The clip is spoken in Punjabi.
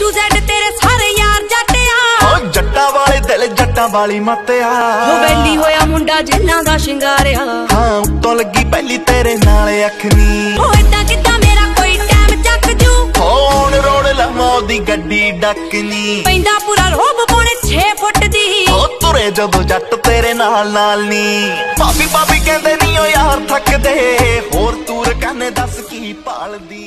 ਟੂ ਜ਼ੈਡ ਤੇਰੇ ਸਾਰੇ ਯਾਰ ਜੱਟਿਆ। ਓ ਜੱਟਾਂ ਵਾਲੇ ਦਿਲ ਜੱਟਾਂ ਵਾਲੀ ਮੱਤਿਆ। ਹੋ ਵੈਲੀ ਹੋਇਆ ਮੁੰਡਾ ਜਿੰਨਾ ਦਾ ਸ਼ਿੰਗਾਰਿਆ। ਹਾਂ ਉੱਤੋਂ ਲੱਗੀ ਪਹਿਲੀ ਤੇਰੇ ਨਾਲ ਅੱਖਨੀ। ਹੋ ਇਦਾਂ ਕਿਦਾਂ ਮੇਰਾ ਕੋਈ ਟਾਈਮ ਚੱਕ ਜੂ। ਹੁਣ ਰੋੜ ਲਵਾਂ ਉਹਦੀ ਗੱਡੀ ਡੱਕਨੀ। ਪੈਂਦਾ ਪੂਰਾ ਰੋਬ ਪੌਣੇ 6 ਫੁੱਟ ਦੀ। ਓ ਤੁਰੇ ਜਦੋਂ ਜੱਟ ਤੇਰੇ ਨਾਲ ਨਾਲ ਨੀ। ਭਾਬੀ ਭਾਬੀ ਕਹਿੰਦੇ ਨਹੀਂ ਓ ਯਾਰ ਥੱਕਦੇ। ਹੋਰ ਤੂਰ ਕਹਿੰਦੇ ਦੱਸ ਕੀ ਪਾਲਦੀ